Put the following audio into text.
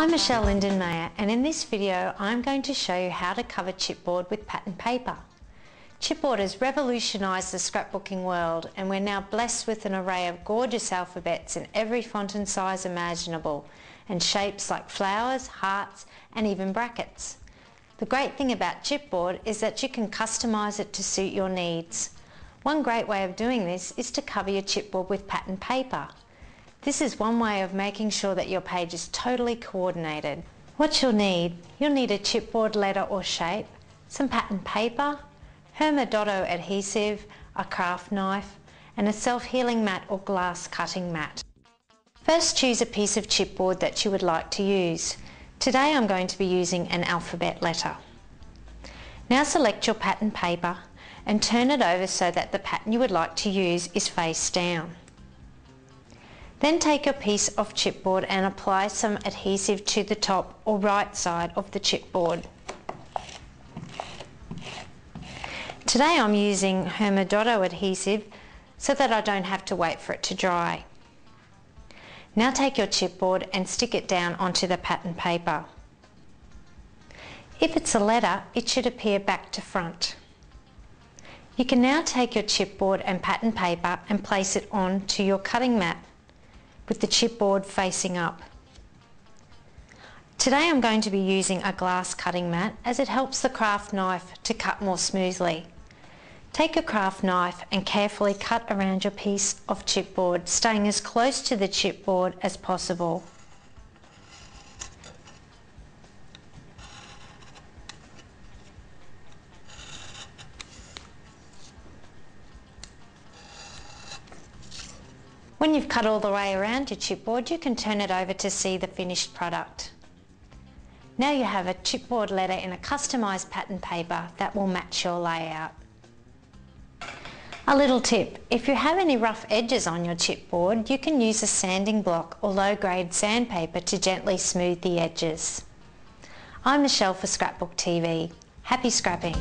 I'm Michelle Lindenmayer and in this video I'm going to show you how to cover chipboard with pattern paper. Chipboard has revolutionised the scrapbooking world and we're now blessed with an array of gorgeous alphabets in every font and size imaginable and shapes like flowers, hearts and even brackets. The great thing about chipboard is that you can customise it to suit your needs. One great way of doing this is to cover your chipboard with pattern paper. This is one way of making sure that your page is totally coordinated. What you'll need, you'll need a chipboard letter or shape, some pattern paper, Hermadotto adhesive, a craft knife, and a self-healing mat or glass cutting mat. First choose a piece of chipboard that you would like to use. Today I'm going to be using an alphabet letter. Now select your pattern paper and turn it over so that the pattern you would like to use is face down. Then take a piece of chipboard and apply some adhesive to the top or right side of the chipboard. Today I'm using Hermadotto adhesive so that I don't have to wait for it to dry. Now take your chipboard and stick it down onto the pattern paper. If it's a letter, it should appear back to front. You can now take your chipboard and pattern paper and place it onto your cutting mat with the chipboard facing up. Today I'm going to be using a glass cutting mat as it helps the craft knife to cut more smoothly. Take a craft knife and carefully cut around your piece of chipboard, staying as close to the chipboard as possible. When you've cut all the way around your chipboard, you can turn it over to see the finished product. Now you have a chipboard letter in a customised pattern paper that will match your layout. A little tip, if you have any rough edges on your chipboard, you can use a sanding block or low-grade sandpaper to gently smooth the edges. I'm Michelle for Scrapbook TV. Happy scrapping!